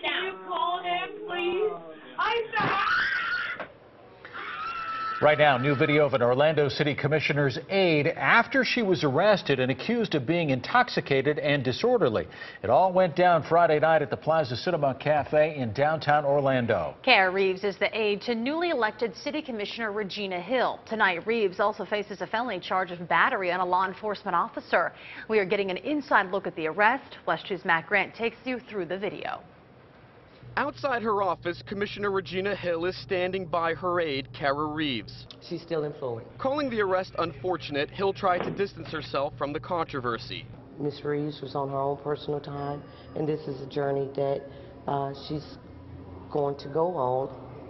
Can you call him, please? I said. Ah! Right now, new video of an Orlando City Commissioner's aide after she was arrested and accused of being intoxicated and disorderly. It all went down Friday night at the Plaza Cinema Cafe in downtown Orlando. Cara Reaves is the aide to newly elected City Commissioner Regina Hill. Tonight, Reaves also faces a felony charge of battery on a law enforcement officer. We are getting an inside look at the arrest. WESH 2's Matt Grant takes you through the video. Outside her office, Commissioner Regina Hill is standing by her aide, Cara Reaves. She's still employed. Calling the arrest unfortunate, Hill tried to distance herself from the controversy. Miss Reaves was on her own personal time, and this is a journey that uh, she's going to go on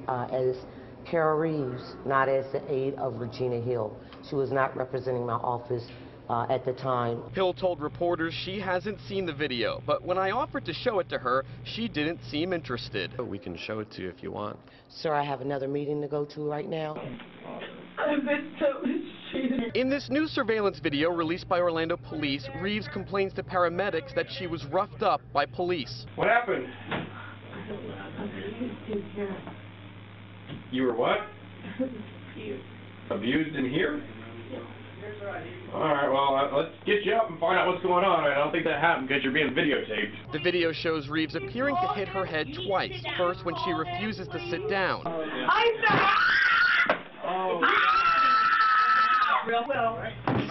uh, as Cara Reaves, not as the aide of Regina Hill. She was not representing my office uh, at the time. Hill told reporters she hasn't seen the video, but when I offered to show it to her, she didn't seem interested. We can show it to you if you want. Sir, I have another meeting to go to right now. I've been so mistreated. In this new surveillance video released by Orlando police, Reaves complains to paramedics that she was roughed up by police. What happened? You were what? Abused in here? All right, well, uh, let's get you up and find out what's going on. I don't think that happened because you're being videotaped. The video shows Reaves appearing to hit her head twice. First, when she refuses to sit down. I said. Oh. Real well.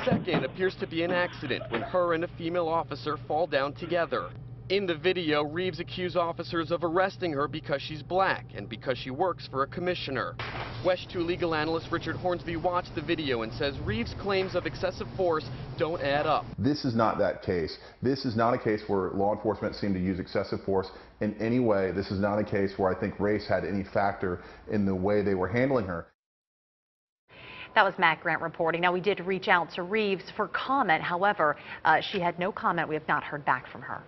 Second, appears to be an accident when her and a female officer fall down together. In the video, Reaves accused officers of arresting her because she's black and because she works for a commissioner. WESH 2 legal analyst Richard Hornsby watched the video and says Reaves' claims of excessive force don't add up. This is not that case. This is not a case where law enforcement seemed to use excessive force in any way. This is not a case where I think race had any factor in the way they were handling her. That was Matt Grant reporting. Now, we did reach out to Reaves for comment. However, uh, she had no comment. We have not heard back from her.